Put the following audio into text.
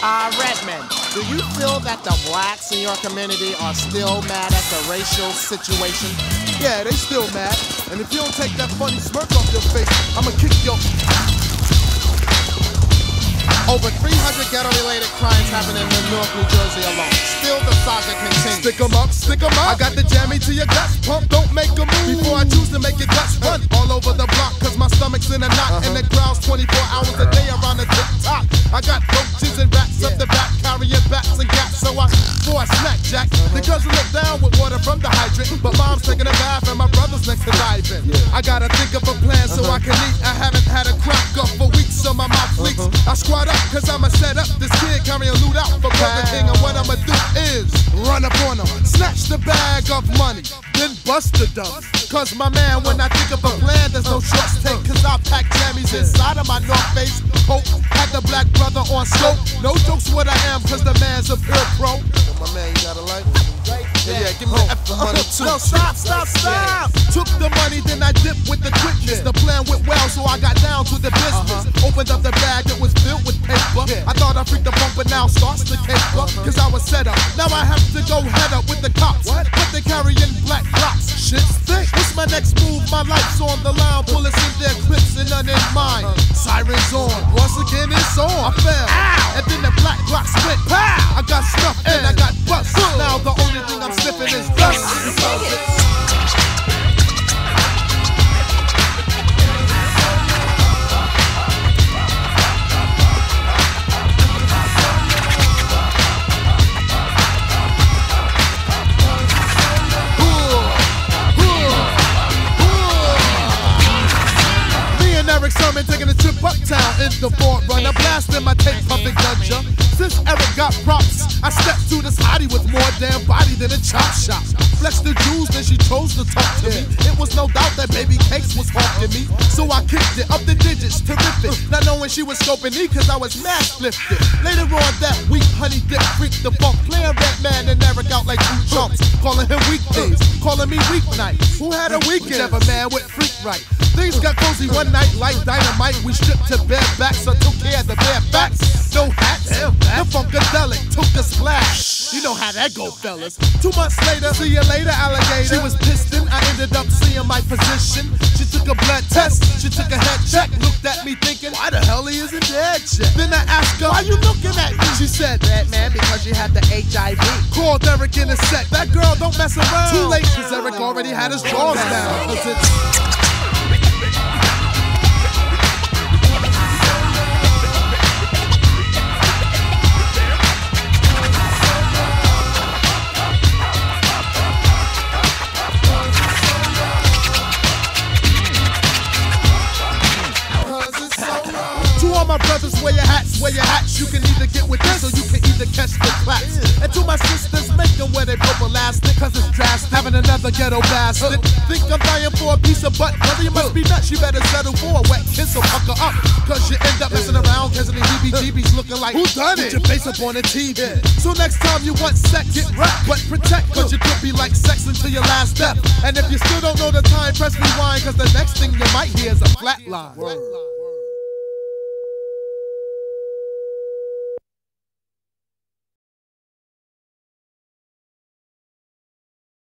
Uh, Redman, do you feel that the blacks in your community are still mad at the racial situation? Yeah, they still mad. And if you don't take that funny smirk off your face, I'ma kick your. Over 300 ghetto-related crimes happen in Newark, New Jersey alone. Still, the saga continues. Stick 'em up, stick 'em up. I got the jammy to your guts, pump, don't make a move. Before I choose to make your guts run all over the block, cause my stomach's in a knot. Uh-huh. And it growls 24 hours a day around the tip top. I got jack, uh-huh. the girls look down with water from the hydrant. But mom's taking a bath and my brother's next to diving. I gotta think of a plan so uh-huh. I can eat. I haven't had a crack up for weeks, so my mouth leaks. Uh-huh. I squat up cause I'ma set up this kid carrying loot out for Burger King. And what I'ma do is run up on him, snatch the bag of money, then bust the dump. Cause my man, when I think of a plan, there's no trust take. Cause I pack jammies inside of my North Face coat. Had the black brother on scope. No jokes what I am, cause the man's a pure pro. My man, you got a life? Yeah, yeah, give me the F money too. No, stop, stop, stop. Yeah. Took the money, then I dipped with the quickness. The plan went well, so I got down to the business. Uh-huh. Opened up the bag, it was filled with paper. I thought I freaked the pump, but now starts the caper. Uh-huh. Cause I was set up. Now I have to go head up with the cops. What? But they carrying black rocks. Shit's thick. What's my next move? My life's on the line. Bullets in their clips and none in mine. Uh-huh. Sirens on. Once again, it's on. I fell. Ow. And then the black rock split. Pow! I got snuffed and I got bust. Now Erick Sermon taking a trip uptown in the 4Runner, blasting my tape pumping ganja. Since Erick got props, I stepped to this hottie with more damn body than a chop shop. Flexed the jewels, then she chose to talk to me. It was no doubt that baby cakes was hawking me, so I kicked it up the digits, terrific. Not knowing she was scoping me, cause I was mass lifted. Later on that week, honey dip freaked the funk, playing that Redman and Erick out like two chumps, calling him weekdays, calling me weeknights. Who had a weekend? Never man with freak right. Things got cozy one night like dynamite. We stripped to bare backs, so took care of the bare facts. No hats, the funkadelic took a splash. You know how that go, fellas. Two months later, see you later, alligator. She was pissed and I ended up seeing my position. She took a blood test, she took a head check, looked at me thinking, why the hell he isn't dead yet? Then I asked her, why you looking at me? She said, that man, because you had the HIV. Called Erick in a sec. That girl don't mess around. Too late, cause Erick already had his drawers down. my wear your hats. You can either get with this or you can either catch the claps. And to my sisters, make them wear their purple elastic, cause it's drastic. Having another ghetto bastard. Think I'm dying for a piece of butt, brother, you must be nuts. You better settle for a wet kiss or pucker up. Cause you end up messing around, cause the heebie-jeebies looking like, Who done it? your face up on the TV. So next time you want sex, get wrapped, but protect, cause you could be like sex until your last step. And if you still don't know the time, press rewind, cause the next thing you might hear is a flat line.